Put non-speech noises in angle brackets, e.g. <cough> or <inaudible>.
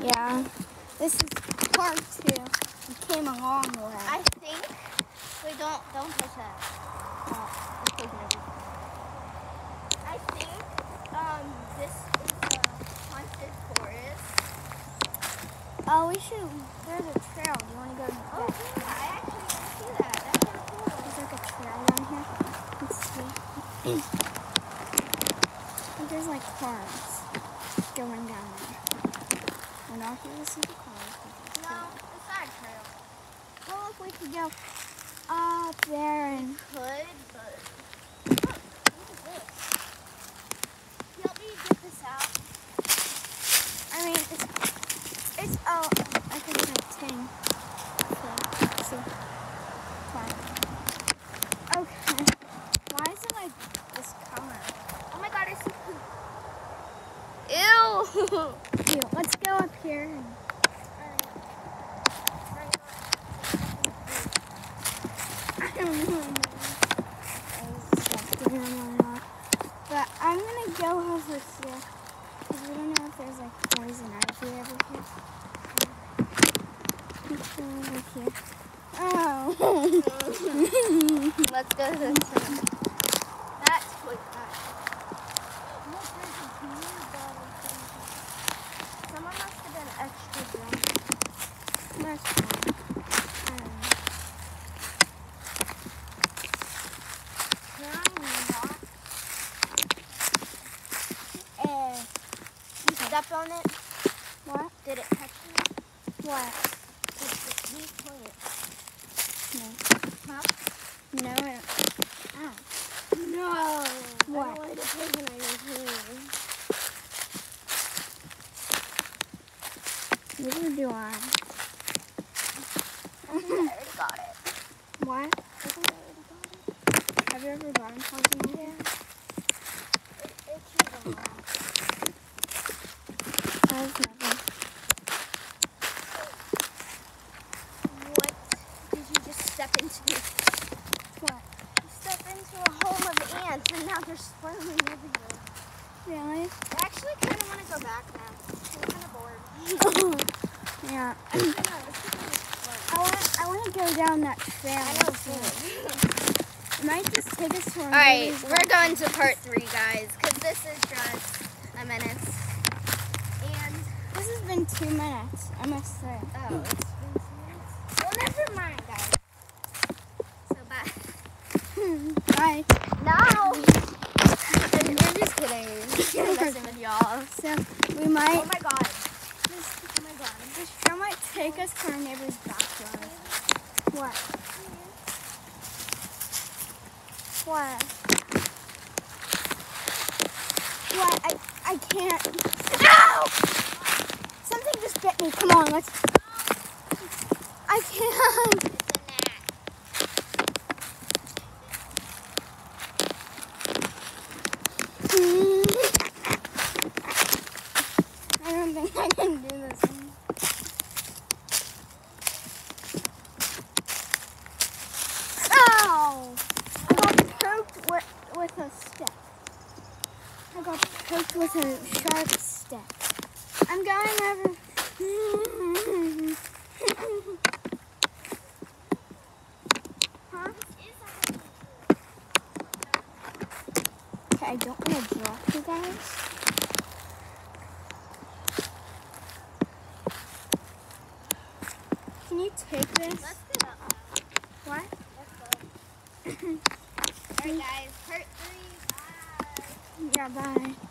Yeah. This is part two. We came a long way. I think. Wait, don't don't touch that. Oh, it's taking everything. I think um this is a haunted forest. oh, we should. There's a trail. Do you want to go? Oh yeah, I actually didn't see that. That's kind of cool. There's like a trail down here. Let's see. And there's like cars going down there. We're not here to see the cars. No, the side trail. Well, look, we could go up there and Could, but look, look at this. Help me get this out. I mean, it's, it's oh, I think it's like ting. Okay, so, fine. Okay. Why is it like this color? Oh my god, I see poop. Let's go up here. I don't really know. I was suspecting them or not. But I'm gonna go over here. Because we don't know if there's like poison ivy over here. Let's go over here. Oh. Let's go to this one. That's what Someone must have been extra drunk. That's fine. I don't know. Can I not? Eh, You stepped on it? what? Did it touch you? What? Did these plants? No. Huh? No, I don't. Ow. No. What? I don't want the poison ivy here. Neither do I. I think I already got it. What? I think I already got it. Have you ever gotten poison ivy? It, it should have I've never. What did you just step into? What? You step into a home and now they're swarming everywhere. Really? I actually kind of want to go back now. I'm kind of bored. <laughs> yeah. I know, this is really fun. I want. I want to go down that trail. I know. It <laughs> might just take us to. All right, we're going to part three, guys, because this is just a menace. And, This has been two minutes. Almost three. oh, it's been two minutes. Well, never mind, guys. So, bye. <laughs> Bye. No! I'm just kidding. I'm messing So we might. Oh my god. This, oh my god. This trail might take us to our neighbor's backyard. What? What? What? I I can't. Ow! Something just bit me. Come on, let's. I can't. It's a gnat. I don't think I can do this. Ow! I got poked with, with a stick. Poked with a sharp stick. I'm going over. huh? Okay, I don't want to drop you guys. Can you take this? Let's get up now. What? Let's go. Alright, guys. Part three. Bye. Yeah, bye.